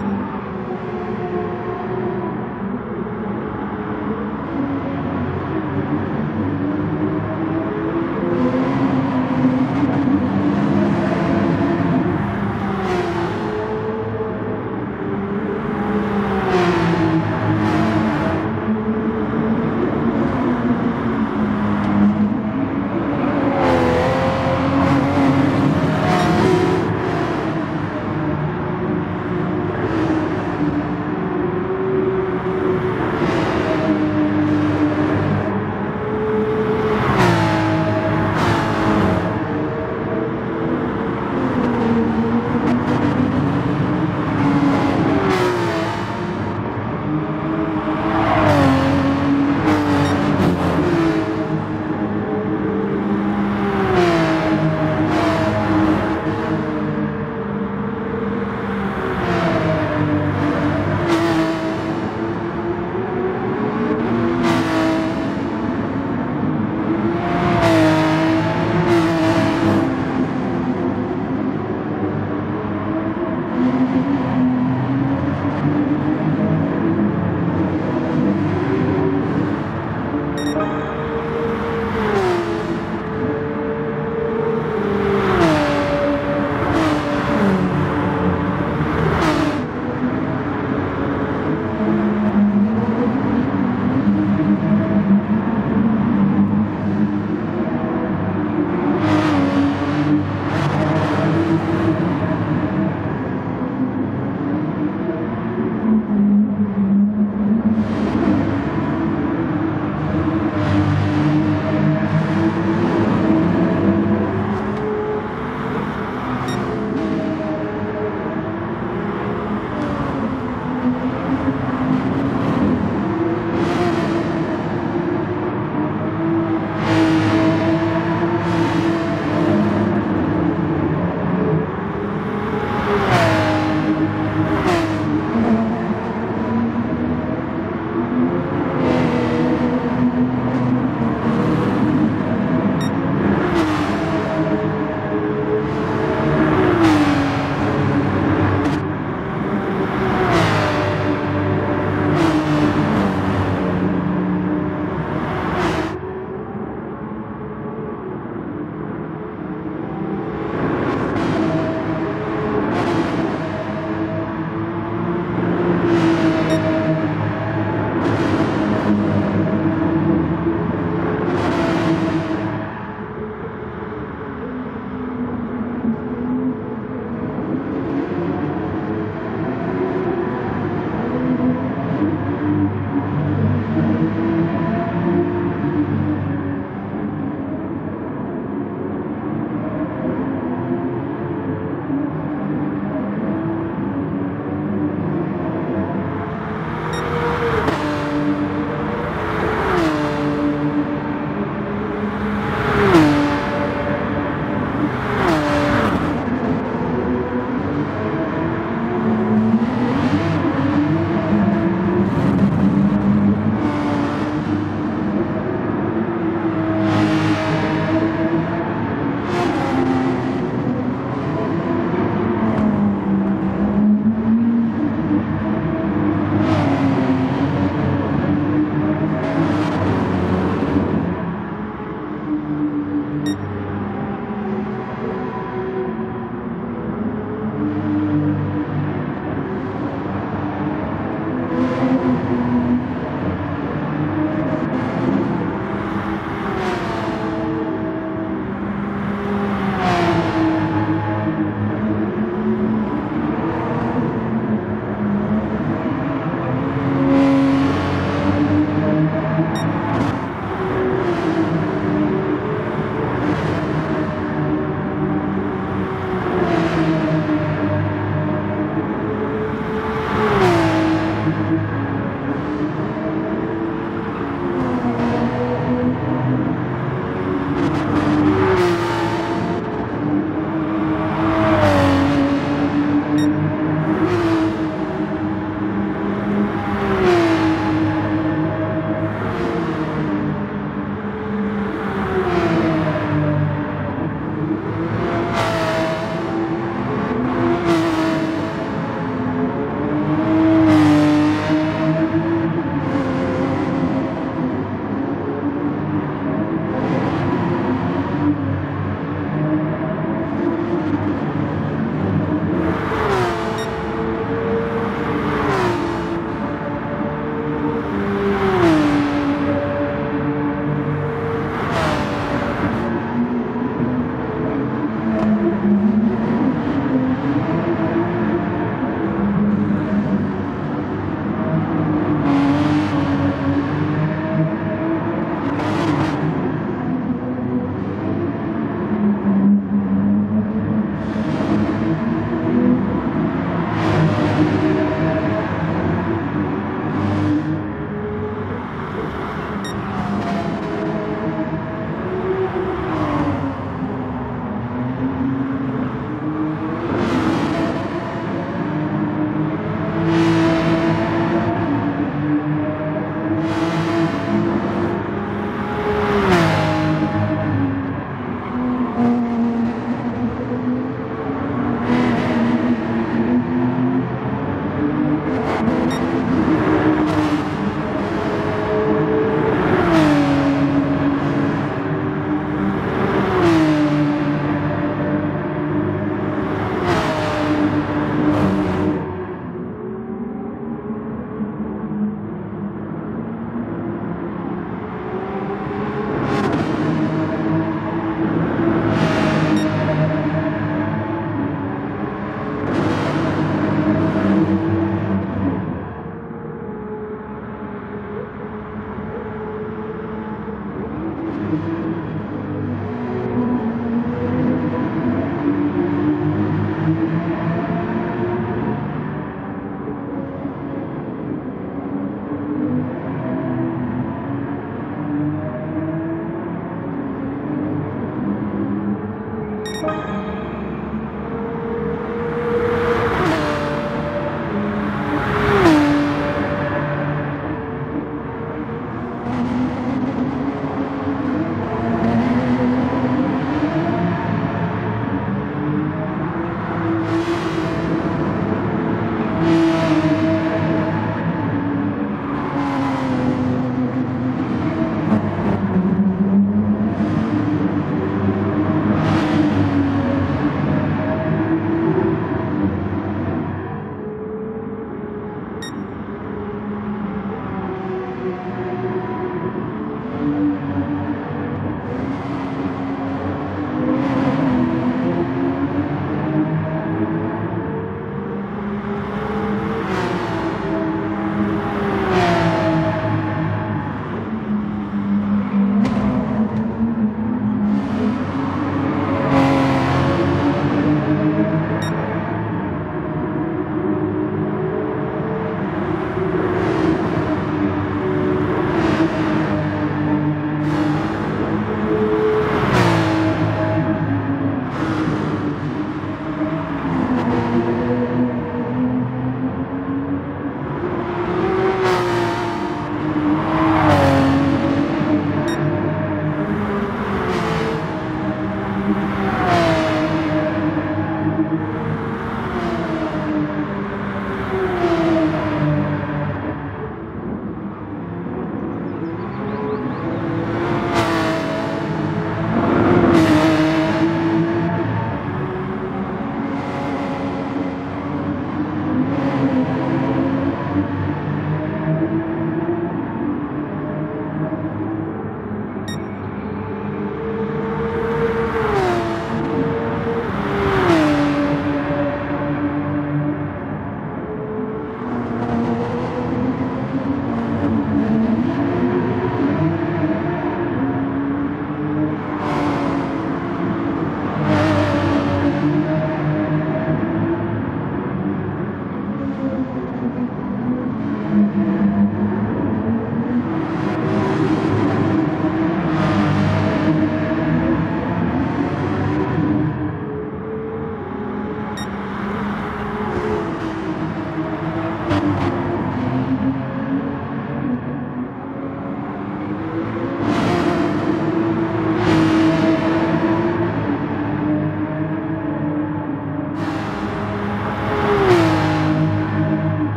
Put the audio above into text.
Peace.